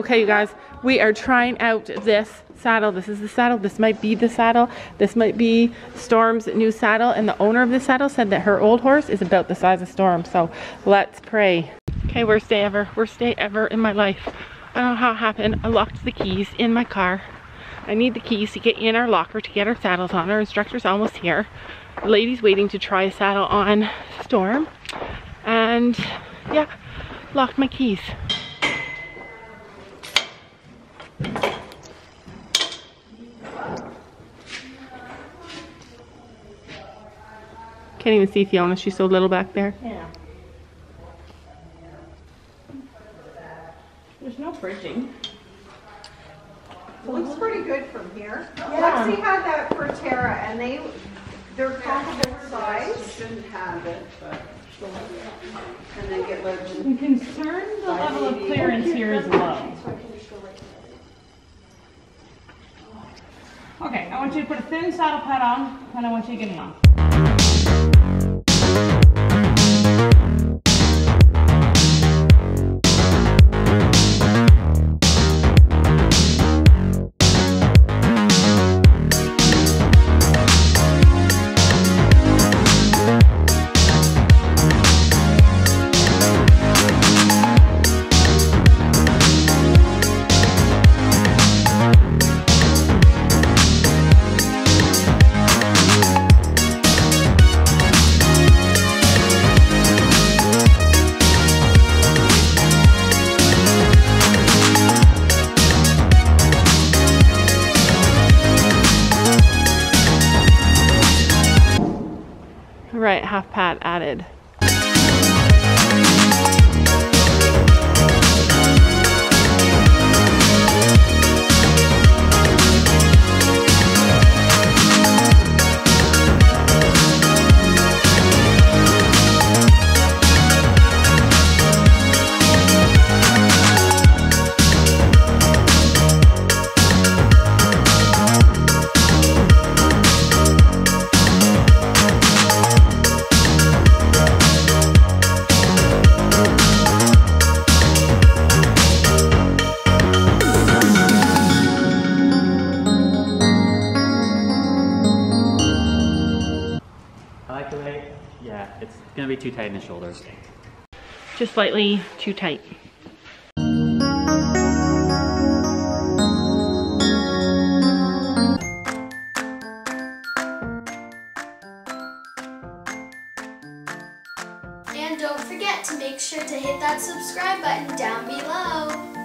Okay, you guys, we are trying out this saddle. This is the saddle. This might be the saddle. This might be Storm's new saddle. And the owner of the saddle said that her old horse is about the size of Storm. So let's pray. Okay, worst day ever. Worst day ever in my life. I don't know how it happened. I locked the keys in my car. I need the keys to get in our locker to get our saddles on. Our instructor's almost here. The lady's waiting to try a saddle on Storm. And yeah, locked my keys. Can't even see Fiona, she's so little back there. Yeah. There's no bridging. It looks pretty good from here. Yeah. Lexi had that for Tara and they, they're comparable size. Shouldn't have it, but, and then get legend. I'm concerned the level of clearance here is low. Okay, I want you to put a thin saddle pad on, and I want you to get me on. Right, half pad added. Yeah, it's gonna be too tight in the shoulders. Just slightly too tight. And don't forget to make sure to hit that subscribe button down below.